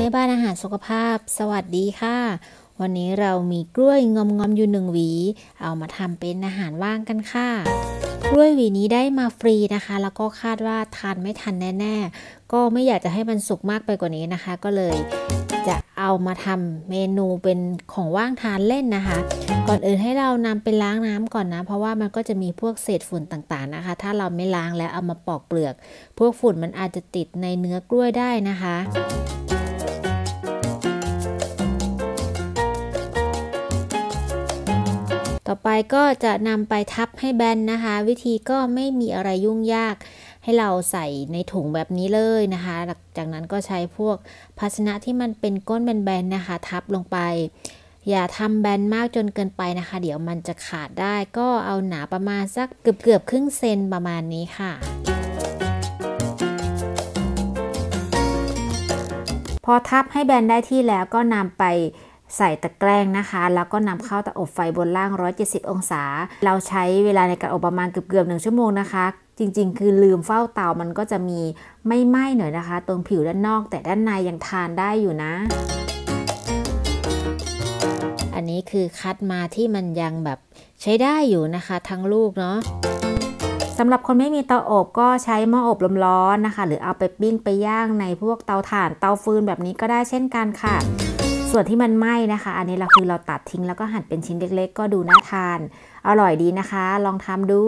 แม่บ้านอาหารสุขภาพ สวัสดีค่ะ วันนี้เรามีกล้วยงอมๆอยู่หนึ่งหวี เอามาทำเป็นอาหารว่างกันค่ะ กล้วยหวีนี้ได้มาฟรีนะคะ แล้วก็คาดว่าทานไม่ทันแน่ ๆ ก็ไม่อยากจะให้มันสุกมากไปกว่านี้นะคะ ก็เลยจะเอามาทำเมนูเป็นของว่างทานเล่นนะคะ ก่อนอื่นให้เรานำไปล้างน้ำก่อนนะ เพราะว่ามันก็จะมีพวกเศษฝุ่นต่างๆนะคะ ถ้าเราไม่ล้างแล้วเอามาปอกเปลือก พวกฝุ่นมันอาจจะติดในเนื้อกล้วยได้นะคะ ไปก็จะนำไปทับให้แบนนะคะ วิธีก็ไม่มีอะไรยุ่งยาก ให้เราใส่ในถุงแบบนี้เลยนะคะ จากนั้นก็ใช้พวกภาชนะที่มันเป็นก้นแบนๆนะคะ ทับลงไป อย่าทำแบนมากจนเกินไปนะคะ เดี๋ยวมันจะขาดได้ก็เอาหนาประมาณสักเกือบเกือบครึ่งเซนประมาณนี้ค่ะพอทับให้แบนได้ที่แล้วก็นำไป ใส่ตะแกรงนะคะ แล้วก็นำเข้าเตาอบไฟบนล่าง 170 องศา เราใช้เวลาในการอบประมาณเกือบๆหนึ่งชั่วโมงนะคะ จริง ๆ คือลืมเฝ้าเตามันก็จะมีไม่ไหม้หน่อยนะคะ ตรงผิวด้านนอก แต่ด้านในยังทานได้อยู่นะ อันนี้คือคัดมาที่มันยังแบบใช้ได้อยู่นะคะ ทั้งลูกเนาะสำหรับคนไม่มีเตาอบก็ใช้หม้ออบลมร้อนนะคะ หรือเอาไปปิ้งไปย่างในพวกเตาถ่านเตาฟืนแบบนี้ก็ได้เช่นกันค่ะ ส่วนที่มันไหม้นะคะ อันนี้เราคือเราตัดทิ้งแล้วก็หั่นเป็นชิ้นเล็ก ๆ ก็ดูน่าทาน อร่อยดีนะคะ ลองทำดู